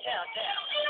A-Town down.